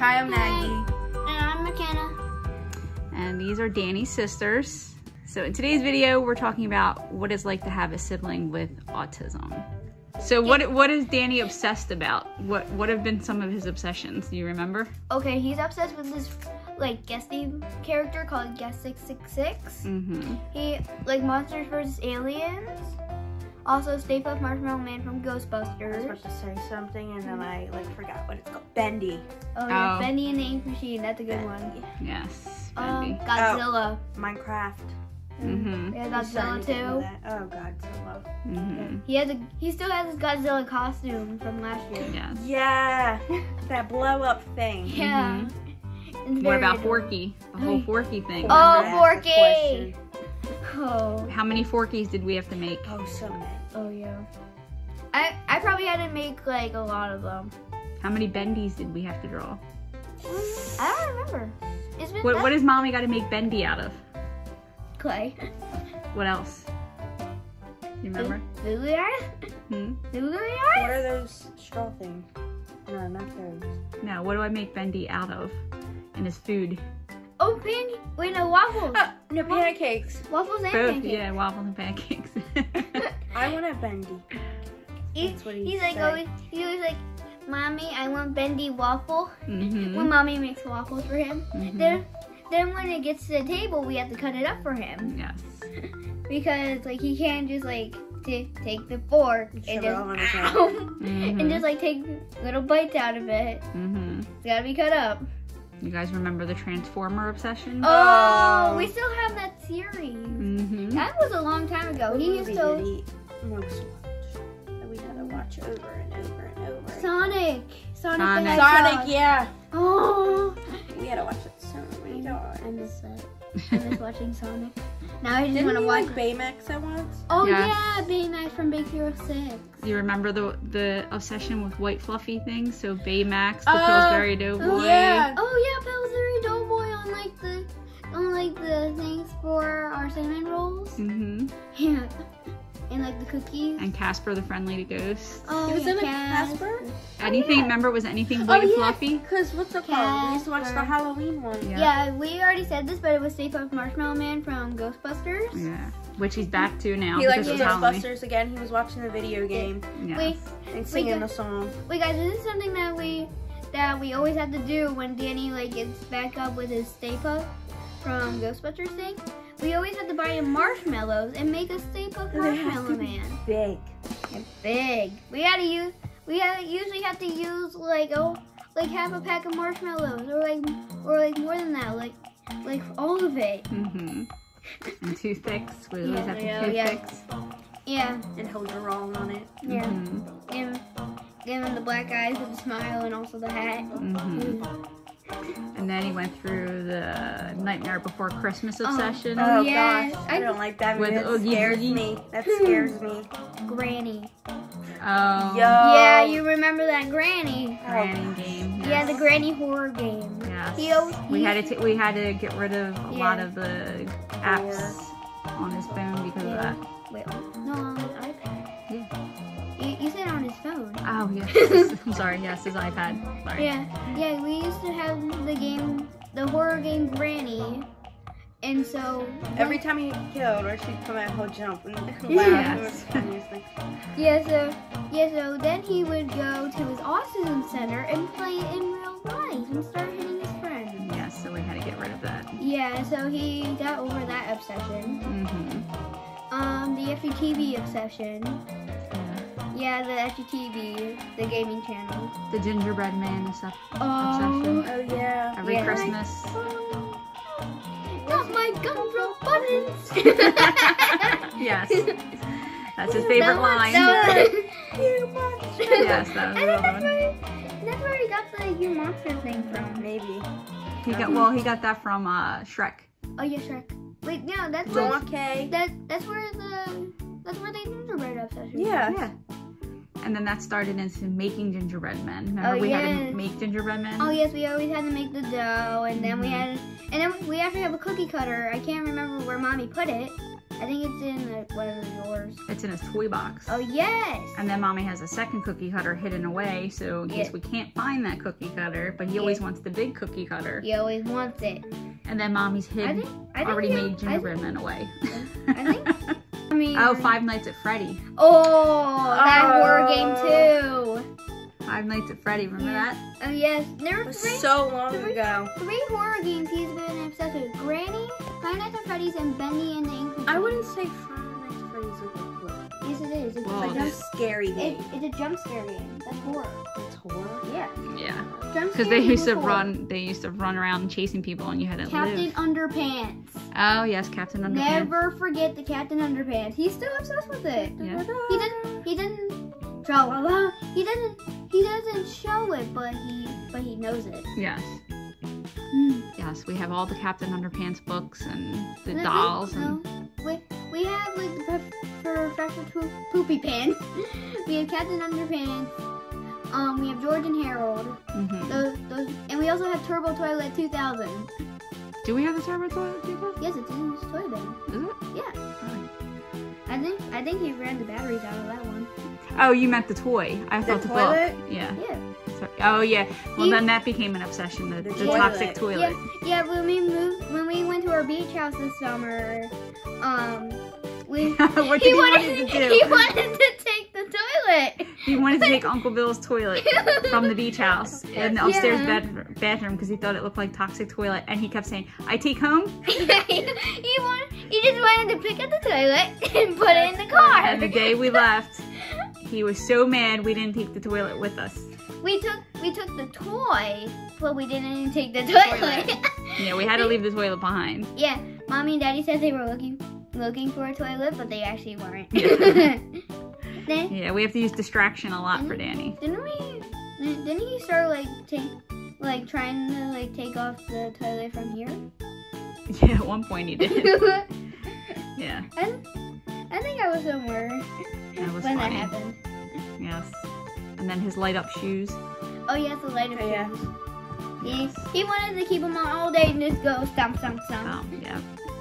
Hi, I'm Maggie. And I'm McKenna. And these are Danny's sisters. So in today's video, we're talking about what it's like to have a sibling with autism. So what what is Danny obsessed about? What what have been some of his obsessions? Do you remember? Okay, he's obsessed with this like guesty character called Guest 666. Mm-hmm. He like Monsters vs. Aliens. Also Stay Puft Marshmallow Man from I was Ghostbusters. about to say something and then I like forgot what it's called. Bendy. Oh yeah, Oh. Bendy and the Ink Machine, that's a good one. Yes. Um, Bendy. Godzilla. Minecraft. Mm-hmm. Yeah, You Godzilla said too. that? Oh, Godzilla. Mm-hmm. He has a he still has his Godzilla costume from last year. Yes. Yeah, that blow up thing. Yeah. Mm-hmm. What about adorable. Forky? The whole Forky thing. Oh, I asked Forky! Question. Oh. How many Forkies did we have to make? Oh, so many. Oh yeah. I I probably had to make like a lot of them. How many Bendies did we have to draw? I don't remember. It's been What what does mommy got to make Bendy out of? clay. What else? You remember? Googly eyes? Hmm? Googly What are those straw things? No, not those. No. What do I make Bendy out of? And his food. Oh, pan. Wait, no waffles. Oh, no pancakes. Waffles and Both. pancakes. Yeah, waffles and pancakes. I want a bendy. He- That's what he he's like said. always. He's always like, "Mommy, I want bendy waffle." mm-hmm. When mommy makes waffles for him, Mhm. then then when it gets to the table, we have to cut it up for him Yes. because like he can't just like t- take the fork and just all in his mouth. Mhm. and just like take little bites out of it. Mm-hmm. It's gotta be cut up. You guys remember the Transformer obsession? Oh, Oh. we still have that series. Mm-hmm. That was a long time ago. What He used to did he most watch? That we had to watch over and over and over. Sonic. Sonic. Sonic. Sonic, yeah. Oh, We had to watch it so many times. I miss that. I miss watching Sonic. Now I just Didn't want to we watch. like Baymax at once? oh Yes. yeah, Baymax from Big Hero Six. You remember the the obsession with white fluffy things? So Baymax, the Uh, Pillsbury Doughboy. yeah. Oh yeah, Pillsbury Doughboy on like the on like the things for our cinnamon rolls. Mm-hmm. Yeah, and like the cookies. And Casper the Friendly Ghost. Oh, He was yeah, in the Casper? Anything? Oh, yeah. Remember? Was anything white oh, and yeah, fluffy? Because what's the called? We used to watch the Halloween one. Yeah. Yeah, we already said this, but it was Stay Puft Marshmallow Man from Ghostbusters. Yeah. Which he's back to now. He likes because of Halloween. Ghostbusters again. He was watching the video game Yes. Wait, and singing go- the song. wait, guys, this is something that we that we always have to do when Danny like gets back up with his Stay Puft from Ghostbusters thing. We always had to buy him marshmallows and make a Stay Puft And Marshmallow Man. Big. And big. We had to use. We had, usually have to use like oh, like half a pack of marshmallows, or like or like more than that, like like all of it. Mm-hmm. And toothpicks. We always Yeah, have the yeah, yeah. toothpicks. Yeah, And he'll draw on it. yeah. Mhm. Give him, give him the black eyes with the smile and also the hat. Mhm. And then he went through the Nightmare Before Christmas Oh. obsession. Oh, Oh, yes. gosh, I- I don't like that With movie. That Oogie scares Boogie? me. That hmm. scares me. Granny. Oh. Yo. Yeah, you remember that Granny? Granny game. Yeah, the. Granny horror game. Yes. He always- we had to t- we had to get rid of a lot of the apps on his phone because of that. Wait, no, on his iPad. Yeah. You, you said on his phone. Oh yeah. I'm sorry. Yes, his iPad. Sorry. Yeah, yeah, we used to have the game, the horror game Granny. And so, Every time he killed or she'd come out, he'll jump and laugh. Yes. It was the funniest thing. yeah, so, yeah, so then he would go to his autism center and play it in real life and start hitting his friends. Yes. So we had to get rid of that. Yeah, so he got over that obsession. Mm-hmm. Um, the FGTeeV obsession. Yeah. The FGTeeV, the gaming channel. The gingerbread man obsession. Oh, Oh, yeah. Every yeah. Christmas. got my gumdrop buttons. yes. That's his favorite That line. was- that was- Yes, that was I the think other that's where, that's where he got the You Monster thing from. Maybe. He got well. He got that from uh, Shrek. Oh yeah, Shrek. Wait, no, that's where Donkey. that that's where the that's where the gingerbread obsession. Yeah. Yeah. And then that started into making gingerbread men. Remember Oh, we had to make gingerbread men? Oh yes, we always had to make the dough, and then we Mhm. had, and then we actually have a cookie cutter. I can't remember where mommy put it. I think it's in the, one of yours. It's it's in his toy box. Oh yes. And then mommy has a second cookie cutter hidden away, so in case we can't find that cookie cutter, but he always wants the big cookie cutter. He always wants it. And then mommy's I hid think. I already he- made I, gingerbread men away. I think- I mean. oh, Five Nights at Freddy. Oh, that Oh. horror game oh. too. Five Nights at Freddy, remember Yeah. that? Oh yes, there were was three, so long three- ago. three horror games he's been obsessed with: Granny, Five Nights at Freddy's, and Bendy and the Ink. I wouldn't say Five Nights at Freddy's is a horror. Yes, it is. It's Well, a jump. a scary It, game. it's a jump scare game. That's horror. It's horror. Yeah. Yeah. Because they used to run they used to run around chasing people and you had to Captain live. Underpants. Oh yes, Captain Underpants. Never forget the Captain Underpants. He's still obsessed with it. Yeah. He didn't. He didn't. Tra la la. He doesn't. He doesn't show it, but he. But he knows it. Yes. Hmm. Yes, we have all the Captain Underpants books and the And I think, dolls and no, we, we have like the Prof- Poopy Pants. we have Captain Underpants. Um, we have George and Harold. Mhm. Those, those, and we also have Turbo Toilet 2000. Do we have the Turbo Toilet people? Yes, it's in his toy bin. Is it? Yeah. I think I think he ran the batteries out of that one. Oh, you meant the toy. I thought the, toilet? book. Yeah. Yeah. Sorry. Oh yeah. Well He- then that became an obsession, the, The the toilet. toxic toilet. Yeah, yeah. When we moved, when we went to our beach house this summer, um, we what did he he, wanted wanted to do? he wanted to take the toilet. He wanted to take Uncle Bill's toilet from the beach house in the upstairs Yeah. bed, bathroom because he thought it looked like toxic toilet, and he kept saying, "I take home." he, wanted, he just wanted to pick up the toilet and put it in the car. And the day we left, he was so mad we didn't take the toilet with us. we took we took the toy, but we didn't take the toilet. Yeah, we had to leave the toilet behind. yeah, mommy and daddy said they were looking looking for a toilet, but they actually weren't. Yeah. Then Yeah, we have to use distraction a lot for Danny. didn't we? Didn't he start like take like trying to like take off the toilet from here? Yeah, at one point he did. Yeah, I, I think I was somewhere that was when funny. that happened. Yes. And then his light up shoes. Oh yes, the light up Oh, yeah. shoes. He, he wanted to keep them on all day and just go stomp, stomp, stomp. Um, yeah.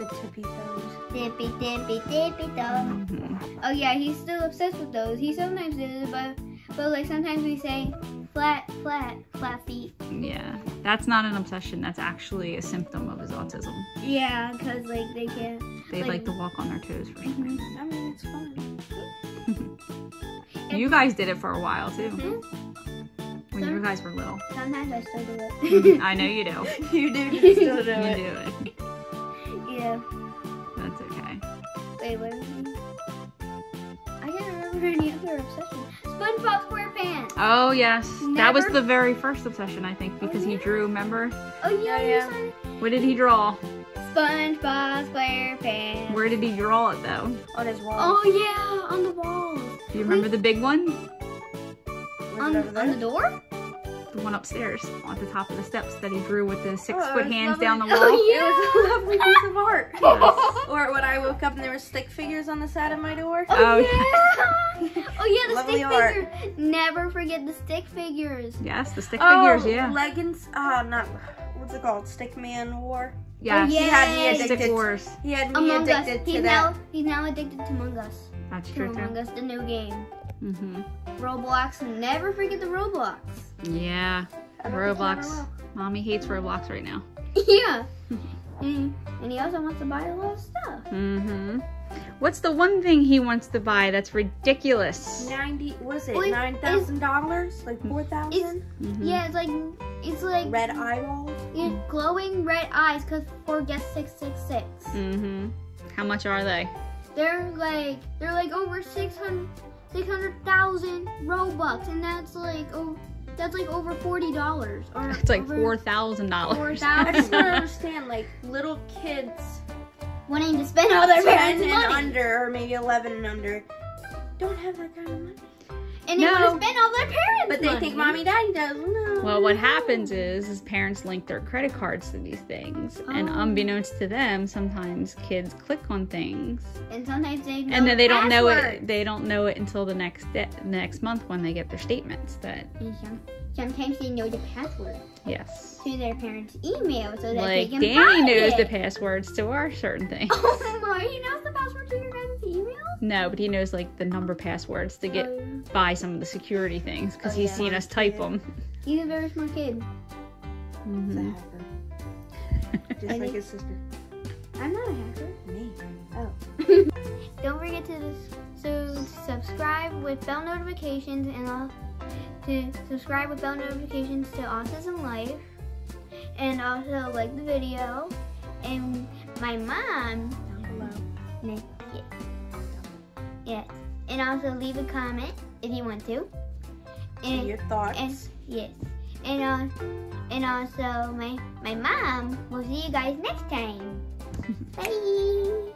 The tippy toes. Dippy, dippy, dippy, dum. Mhm. Oh yeah, he's still obsessed with those. He sometimes does, but but like sometimes we say flat, flat, flat feet. Yeah. That's not an obsession. That's actually a symptom of his autism. Yeah, cause like they can't. They Like- like to walk on their toes for some reason. I mean, it's fun. You guys did it for a while too. Mhm. When you guys were little. Sometimes I still do it. I know you do. you do you still do You it. do it. Yeah. That's okay. Wait, what? it? I can't remember any other obsession. SpongeBob SquarePants. Oh yes, that was the very first obsession I think because he oh, yeah. drew. Remember? Oh yeah, Yeah, yeah. What did he draw? SpongeBob SquarePants. Where did he draw it though? On his wall. Oh yeah, on the wall. Do you remember the big one? On, it over there? on the door? The one upstairs on the top of the steps that he drew with the six oh, foot hands lovely. down the wall. Oh, yeah. It was a lovely piece of art. Yes. Or when I woke up and there were stick figures on the side of my door. Oh, Oh, yeah. oh yeah, the Lovely stick art. figures. Never forget the stick figures. Yes, the stick Oh, figures, yeah. leggings. Uh, not what's it called? Stick Man War. Yes. Oh, He had me Yay. Stick. Wars. He had me Among Us. addicted He's to now that. he's now addicted to Among Us. That's To true Among too. Us, the new game. Mm-hmm. Roblox. Never forget the Roblox. Yeah. I don't think he ever Roblox. Mommy hates Roblox right now. yeah. and, and he also wants to buy a lot of stuff. hmm What's the one thing he wants to buy that's ridiculous? Ninety. Was it Well, nine thousand dollars? Like four thousand? Mhm. Yeah, it's like it's like Red eyeballs. yeah, glowing red eyes because for guest six six six. Mm-hmm. How much are they? They're like they're like over 600 600,000 Robux and that's like oh that's like over $40 or It's like four thousand dollars. I just don't understand. Like little kids, wanting to spend all their ten parents' and money under, or maybe eleven and under, don't have that kind of money. And they No. want to spend all their parents' But they money. think mommy, daddy does. No. Well, what happens is, is parents link their credit cards to these things, and Oh. unbeknownst to them, sometimes kids click on things, and sometimes they know and then they the don't know it. They don't know it until the next day, next month when they get their statements. That Sometimes they know the password yes, to their parents' email so that they like can Danny buy knows it. the passwords to our certain things. Oh my, he knows the password to your guys' emails? No, but he knows like the number passwords to get Um, by some of the security things because Oh, he's yeah. seen us type them. he's a very smart kid. He's a hacker. Just And like his sister. I'm not a hacker. Me. Oh. Don't forget to so subscribe with bell notifications and uh, to subscribe with bell notifications to Autism Life, and also like the video. And my mom, Down below. Yes, yes, and also leave a comment if you want to. And your thoughts. and yes, and uh, and also my my mom will see you guys next time. Bye.